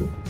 Obrigado.